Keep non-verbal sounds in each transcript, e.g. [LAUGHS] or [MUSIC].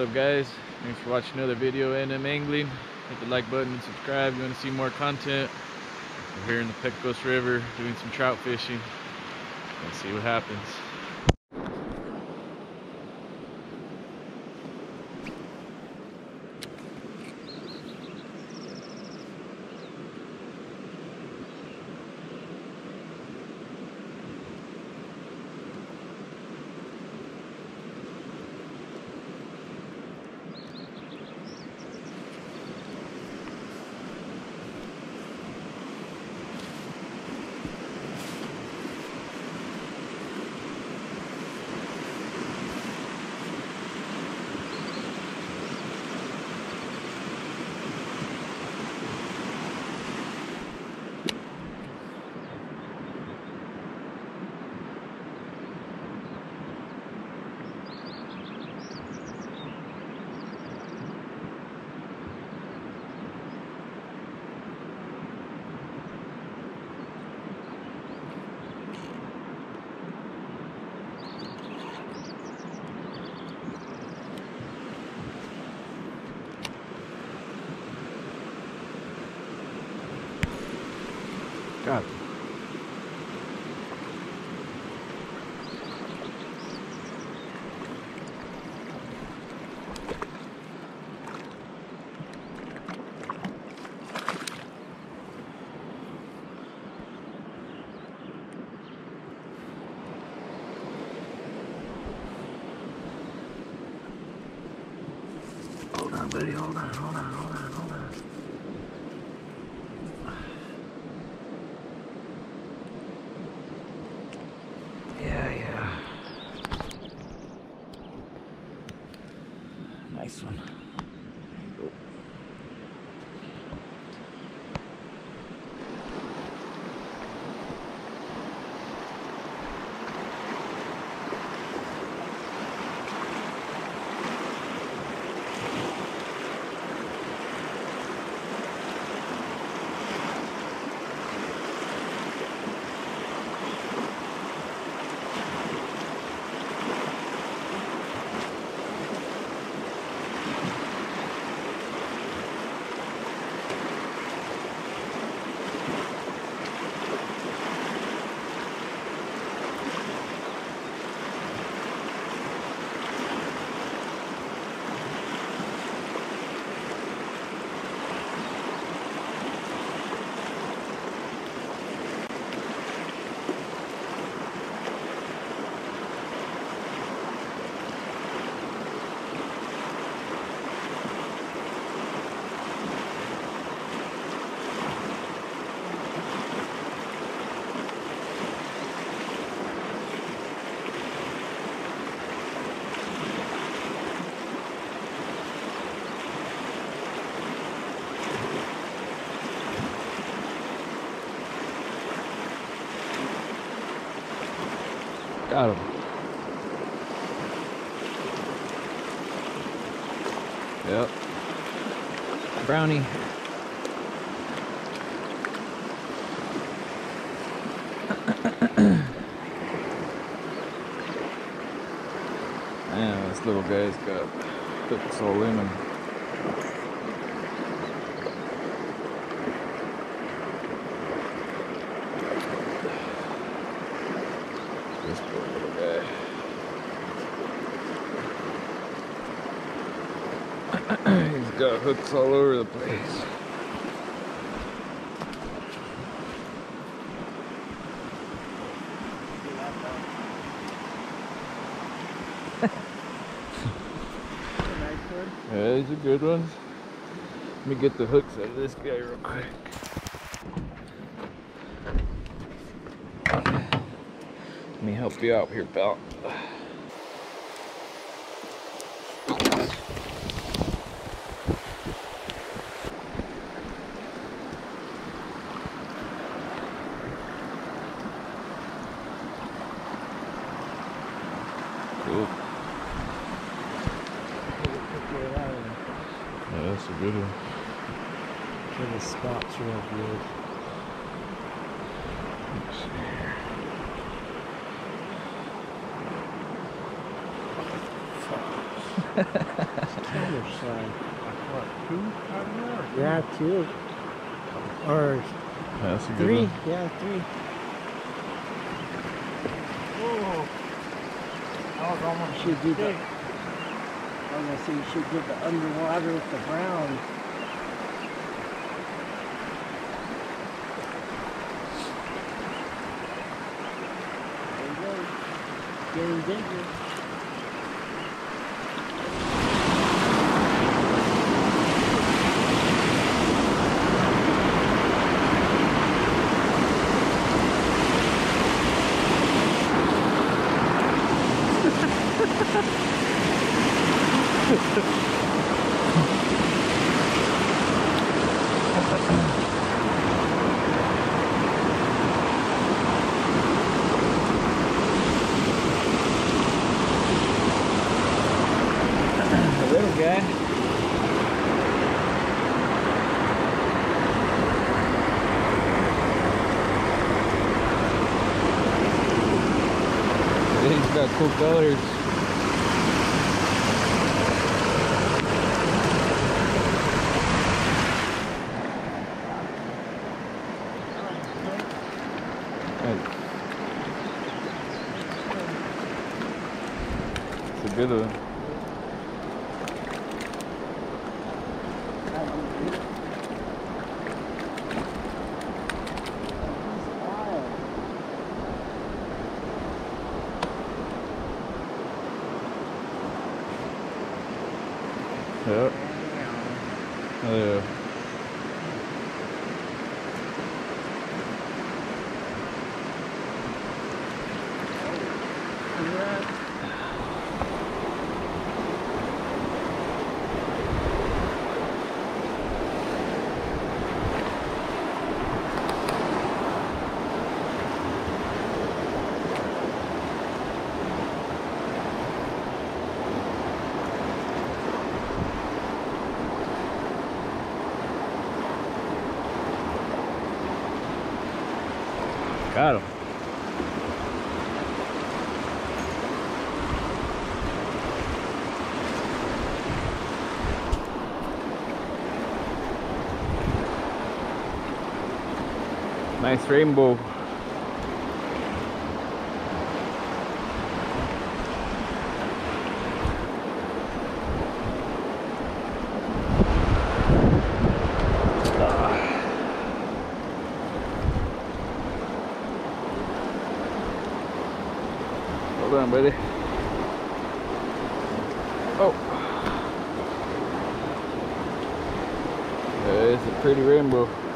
Up guys? Thanks for watching another video of NM Angling. Hit the like button and subscribe if you want to see more content. We're here in the Pecos River doing some trout fishing. Let's see what happens. God. Hold on, buddy. Hold on, hold on, hold on, hold on. Yeah, yeah. Nice one. Got him. Yep. Brownie. Man, this little guy's got hooks all in him. This poor little guy. He's hooks all over the place. [LAUGHS] Yeah, these are good ones. Let me get the hooks out of this guy real quick. Let me help you out here, pal. Cool. Yeah, that's a good one. The spot's real good. Let's see here. Counterside. What, two out of there? Yeah, two. Or That's a good three. one. Yeah, three. Whoa. That was almost Should do the. Big. I was gonna say you should get the underwater with the brown. There you go. Getting bigger. A little guy. He's got cool colors. It's a good one. Yep. Oh yeah. Got rainbow. Hold on, buddy. Oh. There's a pretty rainbow.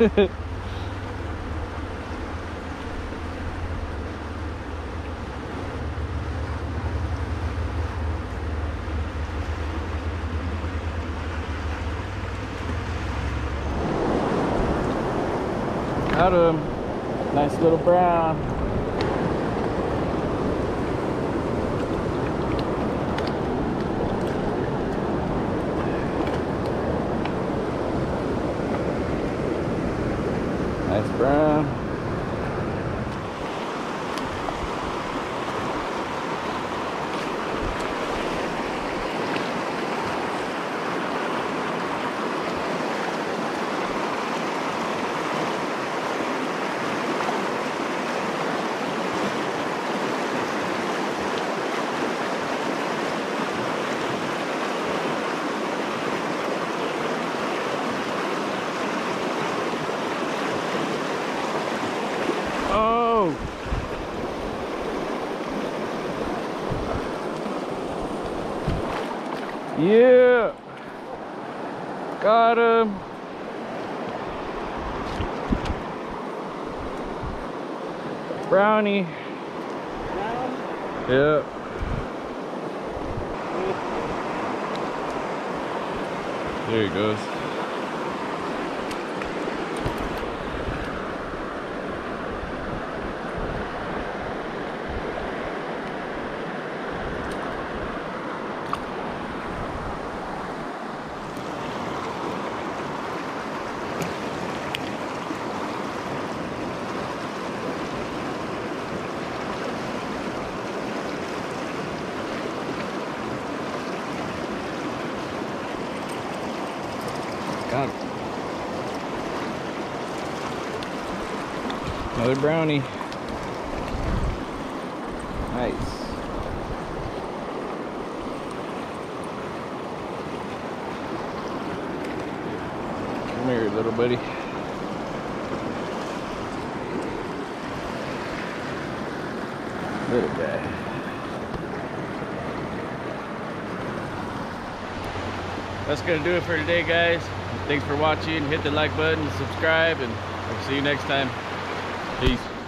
Got him. Nice little brown. Nice brown. Oh! Yeah! Got him! Brownie. Yeah. There he goes. Got. Another brownie. Nice. Come here, little buddy. Little guy. That's gonna do it for today, guys. Thanks for watching. Hit the like button, subscribe, and I'll see you next time. Peace.